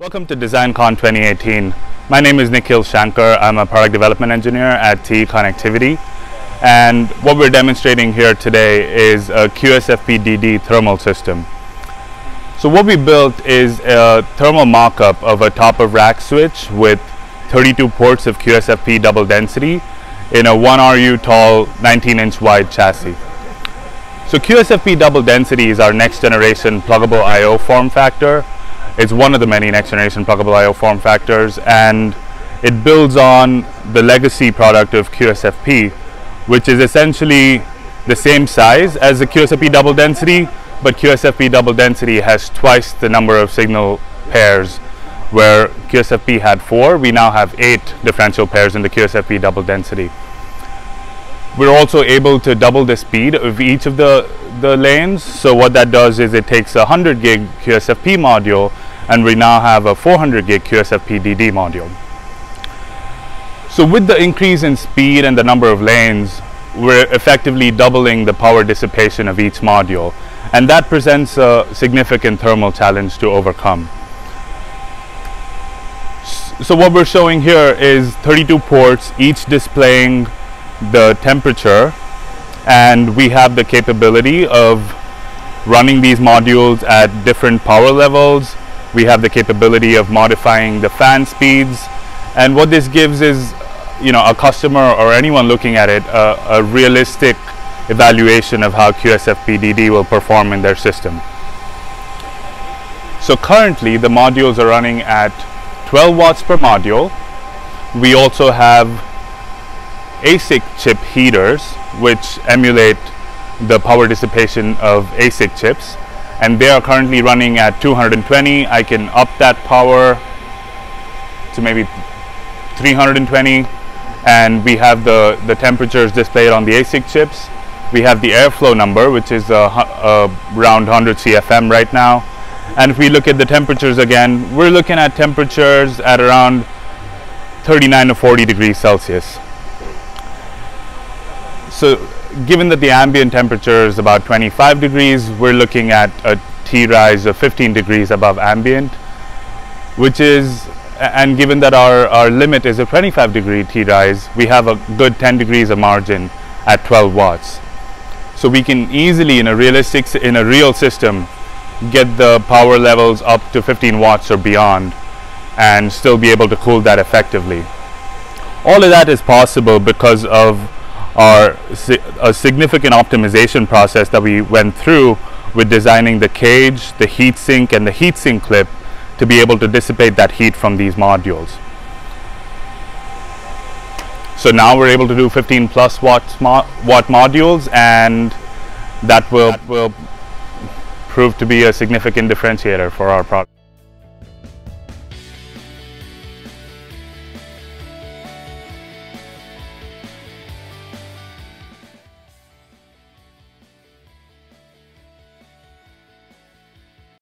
Welcome to DesignCon 2018. My name is Nikhil Shankar. I'm a product development engineer at TE Connectivity. And what we're demonstrating here today is a QSFP-DD thermal system. So what we built is a thermal mock-up of a top-of-rack switch with 32 ports of QSFP double density in a 1 RU tall 19 inch wide chassis. So QSFP double density is our next generation pluggable I.O. form factor. It's one of the many next generation pluggable I.O. form factors and it builds on the legacy product of QSFP, which is essentially the same size as the QSFP double density, but QSFP double density has twice the number of signal pairs where QSFP had four, we now have eight differential pairs in the QSFP double density. We're also able to double the speed of each of the, the lanes. So what that does is it takes a 100 gig QSFP module and we now have a 400 gig QSFP DD module. So with the increase in speed and the number of lanes, we're effectively doubling the power dissipation of each module. And that presents a significant thermal challenge to overcome. So what we're showing here is 32 ports, each displaying the temperature and we have the capability of running these modules at different power levels. We have the capability of modifying the fan speeds and what this gives is you know a customer or anyone looking at it a, a realistic evaluation of how QSFP-DD will perform in their system. So currently the modules are running at 12 watts per module. We also have ASIC chip heaters which emulate the power dissipation of ASIC chips. And they are currently running at 220 I can up that power to maybe 320 and we have the the temperatures displayed on the ASIC chips. We have the airflow number which is uh, uh, around 100 CFM right now. And if we look at the temperatures again we're looking at temperatures at around 39 to 40 degrees Celsius so given that the ambient temperature is about 25 degrees, we're looking at a T rise of 15 degrees above ambient, which is, and given that our, our limit is a 25 degree T rise, we have a good 10 degrees of margin at 12 watts. So we can easily, in a realistic, in a real system, get the power levels up to 15 watts or beyond and still be able to cool that effectively. All of that is possible because of are a significant optimization process that we went through with designing the cage, the heatsink, and the heatsink clip to be able to dissipate that heat from these modules. So now we're able to do 15 plus watt, watt modules and that will, that will prove to be a significant differentiator for our product.